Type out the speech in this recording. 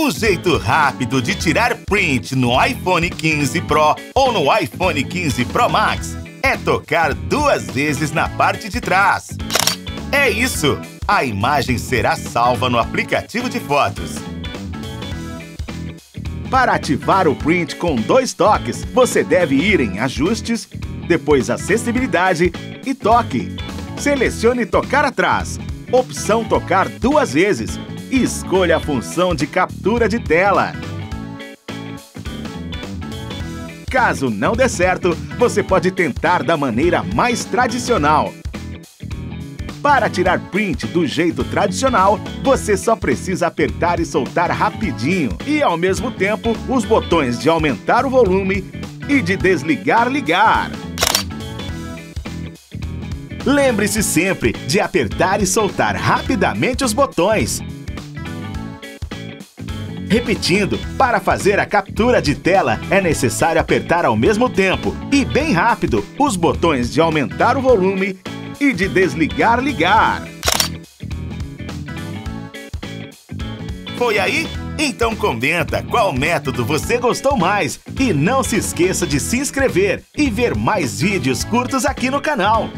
O jeito rápido de tirar print no iPhone 15 Pro ou no iPhone 15 Pro Max é tocar duas vezes na parte de trás. É isso! A imagem será salva no aplicativo de fotos. Para ativar o print com dois toques, você deve ir em Ajustes, depois Acessibilidade e Toque. Selecione Tocar atrás, opção Tocar duas vezes escolha a função de captura de tela. Caso não dê certo, você pode tentar da maneira mais tradicional. Para tirar print do jeito tradicional, você só precisa apertar e soltar rapidinho e, ao mesmo tempo, os botões de aumentar o volume e de desligar ligar. Lembre-se sempre de apertar e soltar rapidamente os botões. Repetindo, para fazer a captura de tela é necessário apertar ao mesmo tempo e bem rápido os botões de aumentar o volume e de desligar ligar. Foi aí? Então comenta qual método você gostou mais e não se esqueça de se inscrever e ver mais vídeos curtos aqui no canal.